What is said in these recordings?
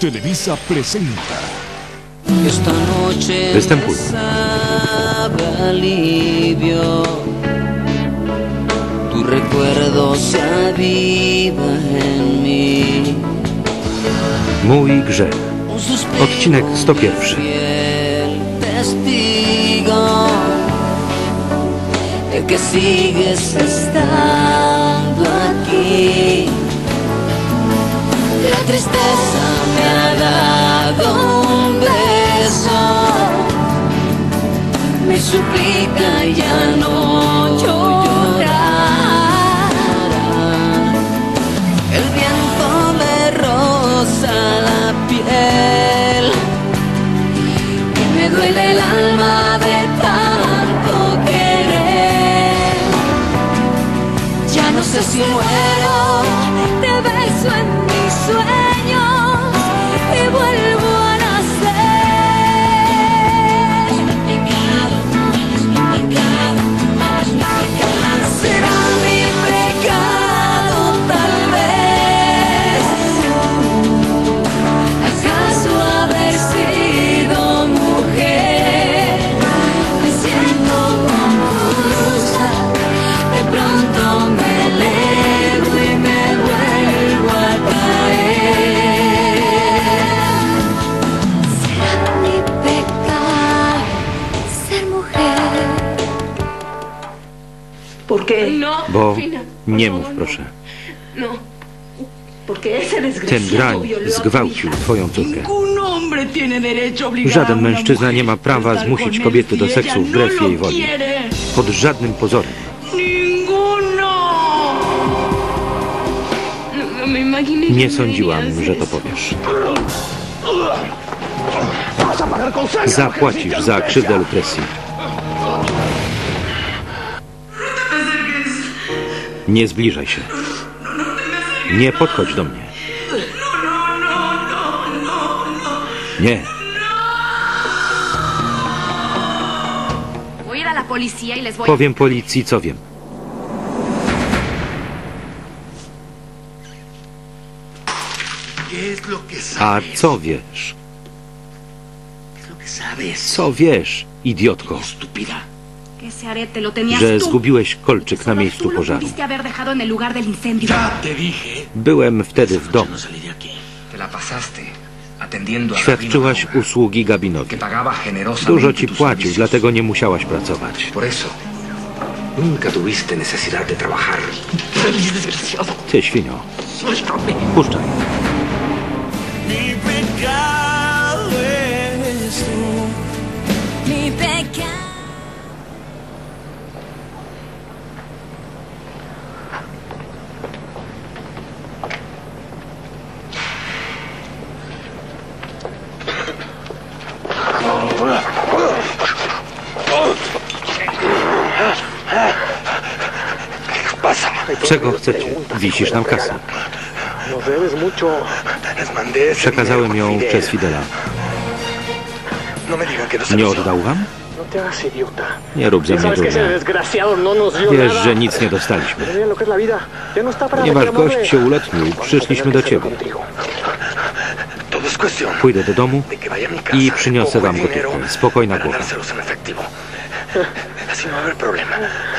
Televisa presenta Esta noche Występuj. sabe alivio. Tu recuerdo se aviva en mí. Mój grzech. Odcinek 101. fiel testigo de que sigues estando aquí. La tristeza dado un beso, me suplica ya no llorar. Nie mów, no. proszę. No, Ten mi zgwałcił twoją córkę. Żaden mężczyzna nie ma prawa zmusić kobiety do si seksu ella wbrew no jej woli. Pod żadnym pozorem. No, no. Nie sądziłam, że to powiesz. Zapłacisz za krzywdę Lukrecji. Nie zbliżaj się. Nie podchodź do mnie. Nie. Y. Powiem policji, co wiem. ¿Qué es lo que A co wiesz? Co wiesz, idiotko? Że zgubiłeś kolczyk na miejscu pożaru. Byłem wtedy w domu. No Świadczyłaś usługi Gabinowi. Dużo ci płacił, dlatego nie musiałaś pracować. Por eso, nunca tuviste necesidad de trabajar. Feliz desgraciado. Ty, świnio, puszczaj. Czego chcecie? Wisisz nam kasę. Przekazałem ją przez Fidela. No no Nie oddał wam? No. Nie rób ze mnie dio Wiesz, że nic nie dostaliśmy. Ponieważ gość się ulotnił, przyszliśmy do ciebie. Pójdę do domu i przyniosę wam gotówkę. Spokojna głowa.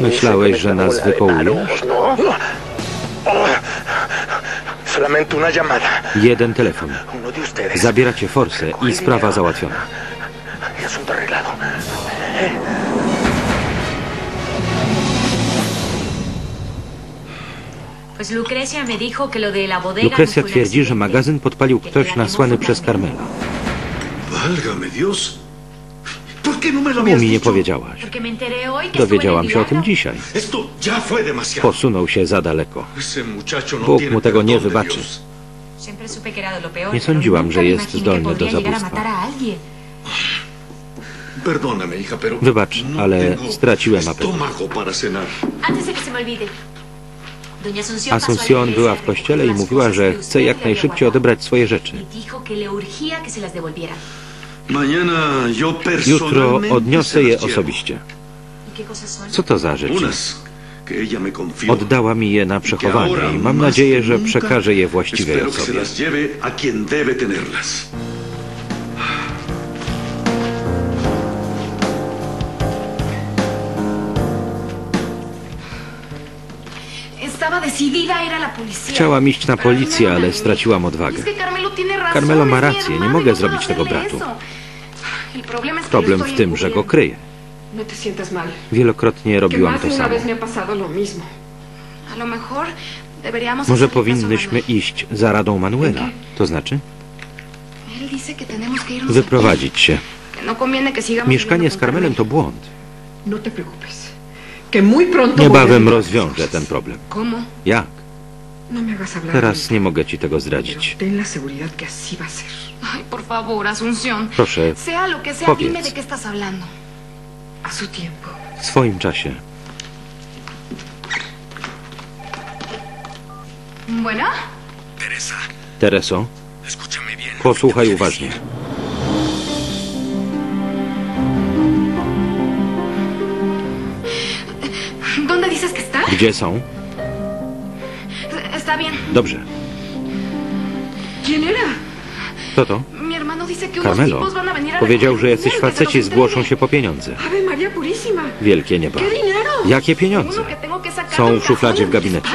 Myślałeś, że nas wykołujesz? ¿no? Solamente una llamada. Jeden telefon. Uno de ustedes. Zabieracie forsę i sprawa załatwiona. Y Lucrecia no twierdzi, że magazyn podpalił que ktoś nasłany przez. Carmela. Válgame Dios. ¿Por qué no me lo Czemu mi nie powiedziałaś? Dowiedziałam się o tym dzisiaj. Posunął się za daleko. No Bóg mu tego nie wybaczy. Nie sądziłam, że jest zdolny do zabójstwa. Wybacz, no ale straciłem apetyt. Asunción, była w kościele i mówiła, że chce jak le najszybciej odebrać swoje rzeczy. Y Jutro odniosę je osobiście. ¿Y? Co to za rzeczy? Oddała mi je na ahora, przechowanie i mam nadzieję, że nunca, przekażę je właściwej osobie. Chciałam iść na policję, ale straciłam Y odwagę. Carmelo ma rację, nie hermano, mogę no zrobić tego bratu. Problem w tym, że go kryję. No. Wielokrotnie robiłam to samo. Może powinnyśmy iść za radą Manuela. To znaczy? Wyprowadzić się. no Mieszkanie z Carmelem to błąd. No te preocupes. Niebawem rozwiążę ten problem. ¿Cómo? Jak? No. Teraz nie mogę ci tego zdradzić. Proszę, Powiedz. w swoim czasie. Teresa, Tereso, posłuchaj uważnie. Gdzie są? Dobrze. Kto to? Carmelo. Powiedział, że jacyś los faceci zgłoszą się po pieniądze. Wielkie nieba. Jakie pieniądze? Są w szufladzie w mi gabinecie.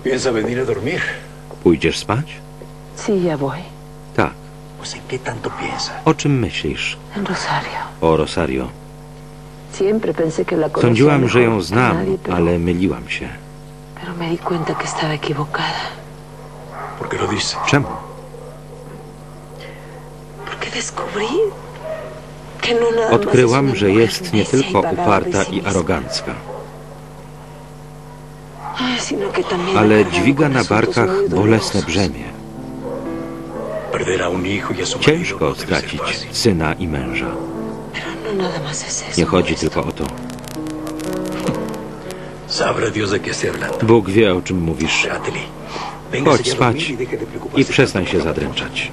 ¿No piensa venir a dormir? Pójdziesz spać? Sí, ya voy. Tak. Pues en qué tanto piensa? O czym myślisz? En Rosario. O Rosario. Siempre pensé que la conocía Sądziłam, że ją znam, nadie, pero, ale myliłam się. pero me di cuenta que estaba equivocada. ¿Por qué lo dice? Czemu? Porque descubrí que no Odkryłam, że jest nie y tylko pagada uparta i misma, arogancka, ale dźwiga na barkach bolesne brzemię. Ciężko stracić syna i męża. Nie chodzi tylko o to. Bóg wie, o czym mówisz. Chodź spać i przestań się zadręczać.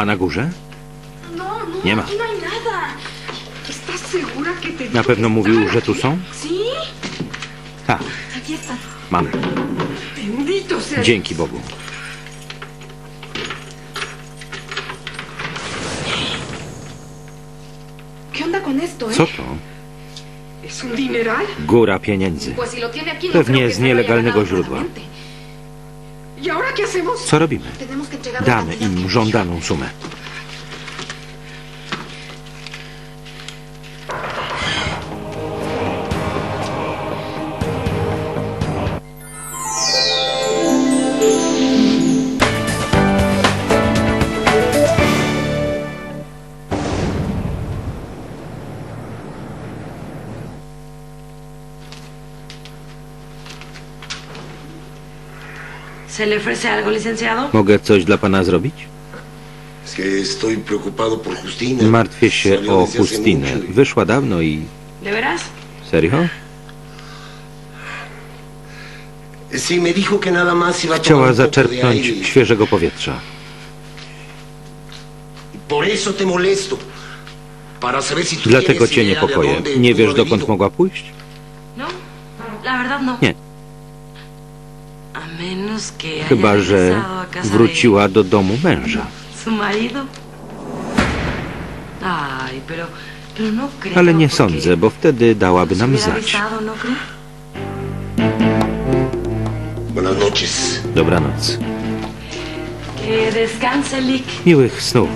A na górze? No, no, Nie ma. aquí no hay nada. ¿Estás segura que te Na pewno que mówił, estaban że tu aquí? są? ¿Sí? Tak, Aquí están. mam. Bendito sea. Dzięki Bogu. ¿Qué onda con esto, eh? Co to? ¿Es un dineral? Góra pieniędzy. Pues si lo tiene aquí, no Pewnie creo que z se lo haya nielegalnego ganado źródła. solamente. Co robimy? Damy im żądaną sumę. ¿Se le ofrece algo, licenciado? Mogę coś dla pana zrobić? Martwię się o mucho y- Wyszła dawno i... ¿De veras? Serio? Sí, me dijo que nada más iba a tomar Chciała un poco de zaczerpnąć świeżego powietrza. Por eso te molesto. Para saber si tú Dlatego cię niepokoję. Nie wiesz, dokąd mogła pójść? No, la verdad no. Nie. Chyba, że wróciła do domu męża. no. Ale nie sądzę, bo wtedy dałaby nam znać. ¿no. Dobranoc. Miłych snów.